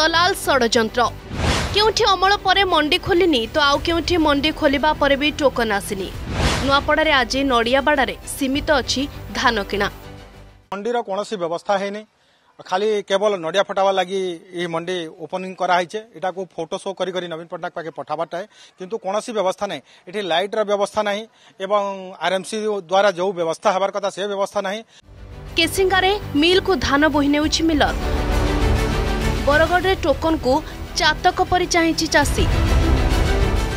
দলাল ষড়যন্ত্র কেউঠি অমল পরে মন্ডি খোলিনি তো আউ কেউঠি মন্ডি খোলিবা পরে বি টোকন আসিনি নূয়াপড়ার আজ নড়িয়াবাড়ে সীমিত অছি ধান কিনা মন্ডির কোণী ব্যবস্থা হয়নি খালি কেবল নড়িয়া ফটাবা লাগি এই মন্ডি ওপনিং করা হয়েছে এটা ফটো শো করি করে নবীন পট্টনাক পাখে পঠাবারটায় কিন্তু কোণী ব্যবস্থা নাই এটি লাইটর ব্যবস্থা নাই এবং আরএমসি দ্বারা যে ব্যবস্থা হবার কথা সে ব্যবস্থা নাই কেসিঙ্গারে মিলকু ধান বহি নেউছি মিলর ବରଗଡ଼ରେ ଟୋକନକୁ ଚାତକ ପରି ଚାହିଁଛି ଚାଷୀ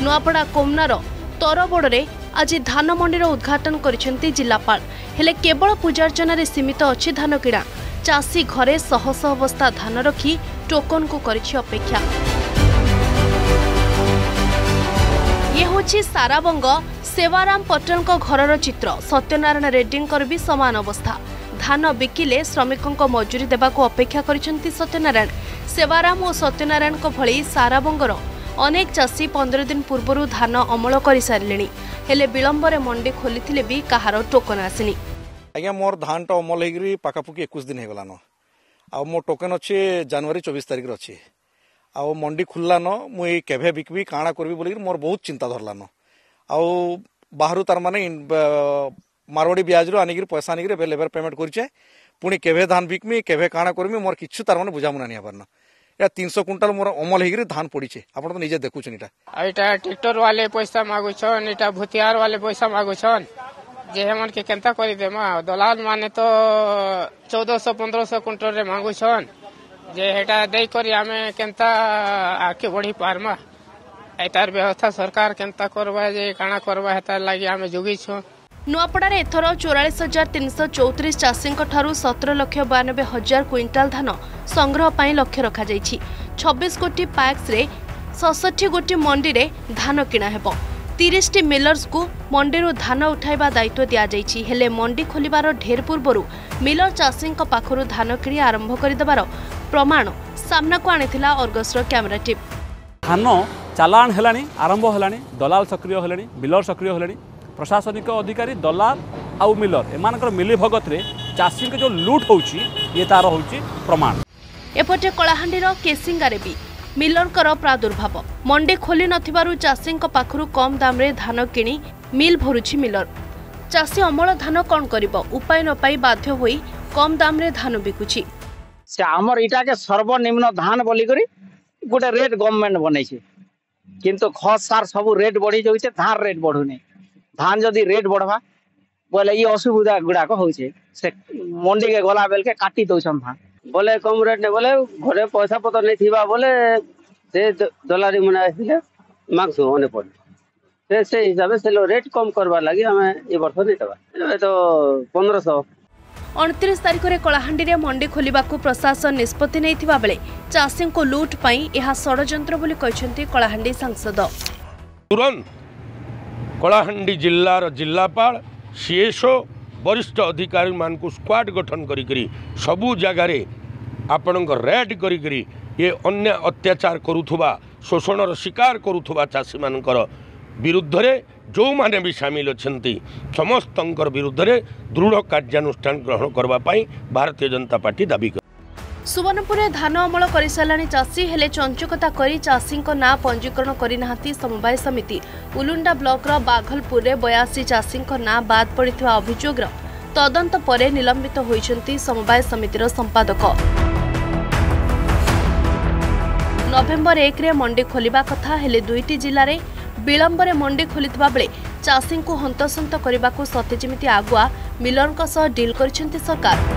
ନୂଆପଡ଼ା କୋମନାର ତରବଡ଼ରେ ଆଜି ଧାନ ମଣ୍ଡିର ଉଦ୍ଘାଟନ କରିଛନ୍ତି ଜିଲ୍ଲାପାଳ ହେଲେ କେବଳ ପୂଜାର୍ଚ୍ଚନାରେ ସୀମିତ ଅଛି ଧାନ କିଣା ଚାଷୀ ଘରେ ଶହଶହ ବସ୍ତା ଧାନ ରଖି ଟୋକନକୁ କରିଛି ଅପେକ୍ଷା ଇଏ ହେଉଛି ସାରାବଙ୍ଗ ସେବାରାମ ପଟେଲଙ୍କ ଘରର ଚିତ୍ର ସତ୍ୟନାରାୟଣ ରେଡ୍ଡିଙ୍କର ବି ସମାନ ଅବସ୍ଥା ଧାନ ବିକିଲେ ଶ୍ରମିକଙ୍କ ମଜୁରୀ ଦେବାକୁ ଅପେକ୍ଷା କରିଛନ୍ତି ସତ୍ୟନାରାୟଣ ସେବାରାମ ଓ ସତ୍ୟନାରାୟଣଙ୍କ ଭଳି ସାରାବଙ୍ଗର ଅନେକ ଚାଷୀ ପନ୍ଦର ଦିନ ପୂର୍ବରୁ ଧାନ ଅମଳ କରିସାରିଲେଣି ହେଲେ ବିଳମ୍ବରେ ମଣ୍ଡି ଖୋଲିଥିଲେ ବି କାହାର ଟୋକନ ଆସିନି ଆଜ୍ଞା ମୋର ଧାନଟା ଅମଳ ହେଇକି ପାଖାପାଖି ଏକୋଇଶ ଦିନ ହେଇଗଲାନ ଆଉ ମୋ ଟୋକନ ଅଛି ଜାନୁଆରୀ ଚବିଶ ତାରିଖରେ ଅଛି ଆଉ ମଣ୍ଡି ଖୋଲିଲାନ ମୁଁ ଏଇ କେବେ ବିକିବି କାଣା କରିବି ବୋଲିକି ମୋର ବହୁତ ଚିନ୍ତା ଧରିଲାନ ଆଉ ବାହାରୁ ତାର ମାନେ মারওয়াড়ি ব্যাজরু আনিকি পয়সা আনিকি এবার লেবার পেমেন্ট করছে পুঁ কেভে ধান বিকমি কেভে কাণা করমি মোর কিছু তার মানে বুঝামু না নিবার না এটা তিনশো কুইন্টাল মোর অমল হয়ে ধান পড়িছে আপনার তো নিজে দেখুছেন এটা এটা ট্রেক্টর ওয়ালে পয়সা মাগুছন এটা ভুতিয়ার ওয়ালে পয়সা মাগুছন যে হেমনকে কেনতা করে দেমা দলাল মানে তো চৌদশো পনেরোশো কুইন্টলরে মাগুছন যে এটা দেই করি আমি কেনতা আগে বড়ি পারমা এটার ব্যবস্থা সরকার কেনতা করবা যে কাণা করবা হেতার লাগি আমি যোগিছুঁ ନୂଆପଡ଼ାରେ ଏଥର ଚଉରାଳିଶ ହଜାର ତିନିଶହ ଚଉତିରିଶ ଚାଷୀଙ୍କଠାରୁ ସତର ଲକ୍ଷ ବୟାନବେ ହଜାର କ୍ୱିଣ୍ଟାଲ ଧାନ ସଂଗ୍ରହ ପାଇଁ ଲକ୍ଷ୍ୟ ରଖାଯାଇଛି ଛବିଶ ଗୋଟି ପ୍ୟାକ୍ସରେ ଷଷଠି ଗୋଟି ମଣ୍ଡିରେ ଧାନ କିଣା ହେବ ତିରିଶଟି ମିଲର୍ସକୁ ମଣ୍ଡିରୁ ଧାନ ଉଠାଇବା ଦାୟିତ୍ୱ ଦିଆଯାଇଛି ହେଲେ ମଣ୍ଡି ଖୋଲିବାର ଢେର ପୂର୍ବରୁ ମିଲର୍ ଚାଷୀଙ୍କ ପାଖରୁ ଧାନ କିଣି ଆରମ୍ଭ କରିଦେବାର ପ୍ରମାଣ ସାମ୍ନାକୁ ଆଣିଥିଲା ଅର୍ଗସର କ୍ୟାମେରା ଟିମ୍ ଧାନ ଚାଲାଣ ହେଲାଣି ଆରମ୍ଭ ହେଲାଣି ଦଲାଲ ସକ୍ରିୟ ହେଲେଣି ମିଲର୍ ସକ୍ରିୟ ହେଲେଣି ପ୍ରଶାସନିକ ଅଧିକାରୀ ଦଲାଲ ଆଉ ମିଲର ଏମାନଙ୍କର ମିଲିଭଗତରେ ଚାଷୀଙ୍କ ଯେଉଁ ଲୁଟ୍ ହେଉଛି ଇଏ ତାର ହେଉଛି ପ୍ରମାଣ ଏପଟେ କଳାହାଣ୍ଡିର କେସିଙ୍ଗାରେ ବି ମିଲରଙ୍କର ପ୍ରାଦୁର୍ଭାବ ମଣ୍ଡି ଖୋଲି ନଥିବାରୁ ଚାଷୀଙ୍କ ପାଖରୁ କମ୍ ଦାମରେ ଧାନ କିଣି ମିଲ୍ ଭରୁଛି ମିଲର ଚାଷୀ ଅମଳ ଧାନ କ'ଣ କରିବ ଉପାୟ ନ ପାଇ ବାଧ୍ୟ ହୋଇ କମ୍ ଦାମରେ ଧାନ ବିକୁଛି ସେ ଆମର ଇଟାକେ ସର୍ବନିମ୍ନ ଧାନ ବୋଲିକରି ଗୋଟେ ରେଟ୍ ଗଭର୍ଣ୍ଣମେଣ୍ଟ ବନେଇଛି କିନ୍ତୁ ଖତ ସାର ସବୁ ରେଟ୍ ବଢ଼ି ଯାଉଛେ ଧାନ ରେଟ୍ ବଢ଼ୁନି ଧାନ ଯଦି ରେଟ୍ ବଢବା ବୋଲେ ଇ ଅସୁବିଧା ଗୁଡାକ ହଉଛି ସେ ମଣ୍ଡିକେ ଗଲା ବେଲକେ କାଟି ଦଉଛନ୍ ଧାନ ବୋଲେ କମ ରେଟ୍ ନେ ବୋଲେ ଘରେ ପଇସା ପତ୍ର ନେଇ ଥିବା ବୋଲେ ସେ ଦଲାରୀ ମାନେ ଆସିଲେ ମାଗସୁ ଅନେ ପଡେ ସେ ସେ ହିସାବେ ସେ ରେଟ୍ କମ କରବା ଲାଗି ଆମେ ଏ ବର୍ଷ ନେଇଦେବା ଏବେ ତ ପନ୍ଦରଶହ ଅଣତିରିଶ ତାରିଖରେ କଳାହାଣ୍ଡିରେ ମଣ୍ଡି ଖୋଲିବାକୁ ପ୍ରଶାସନ ନିଷ୍ପତ୍ତି ନେଇଥିବା ବେଳେ ଚାଷୀଙ୍କୁ ଲୁଟ୍ ପାଇଁ ଏହା ଷଡ଼ଯନ୍ତ୍ର ବୋଲି କହିଛନ୍ତି କଳାହାଣ୍ଡି ସାଂସଦ ତୁରନ୍ତ କଳାହାଣ୍ଡି ଜିଲ୍ଲାର ଜିଲ୍ଲାପାଳ ସିଏସ୍ଓ ବରିଷ୍ଠ ଅଧିକାରୀମାନଙ୍କୁ ସ୍କ୍ୱାଡ଼ ଗଠନ କରିକିରି ସବୁ ଜାଗାରେ ଆପଣଙ୍କ ରେଡ୍ କରିକିରି ଇଏ ଅନ୍ୟ ଅତ୍ୟାଚାର କରୁଥିବା ଶୋଷଣର ଶିକାର କରୁଥିବା ଚାଷୀମାନଙ୍କର ବିରୁଦ୍ଧରେ ଯେଉଁମାନେ ବି ସାମିଲ ଅଛନ୍ତି ସମସ୍ତଙ୍କର ବିରୁଦ୍ଧରେ ଦୃଢ଼ କାର୍ଯ୍ୟାନୁଷ୍ଠାନ ଗ୍ରହଣ କରିବା ପାଇଁ ଭାରତୀୟ ଜନତା ପାର୍ଟି ଦାବି କରେ ସୁବର୍ଣ୍ଣପୁରରେ ଧାନ ଅମଳ କରିସାରିଲାଣି ଚାଷୀ ହେଲେ ଚଞ୍ଚକତା କରି ଚାଷୀଙ୍କ ନାଁ ପଞ୍ଜୀକରଣ କରିନାହାନ୍ତି ସମବାୟ ସମିତି ଉଲୁଣ୍ଡା ବ୍ଲକର ବାଘଲପୁରରେ ବୟାଅଶୀ ଚାଷୀଙ୍କ ନାଁ ବାଦ୍ ପଡ଼ିଥିବା ଅଭିଯୋଗର ତଦନ୍ତ ପରେ ନିଲମ୍ବିତ ହୋଇଛନ୍ତି ସମବାୟ ସମିତିର ସମ୍ପାଦକ ନଭେମ୍ବର ଏକରେ ମଣ୍ଡି ଖୋଲିବା କଥା ହେଲେ ଦୁଇଟି ଜିଲ୍ଲାରେ ବିଳମ୍ବରେ ମଣ୍ଡି ଖୋଲିଥିବା ବେଳେ ଚାଷୀଙ୍କୁ ହନ୍ତସନ୍ତ କରିବାକୁ ସତେ ଯେମିତି ଆଗୁଆ ମିଲରଙ୍କ ସହ ଡିଲ୍ କରିଛନ୍ତି ସରକାର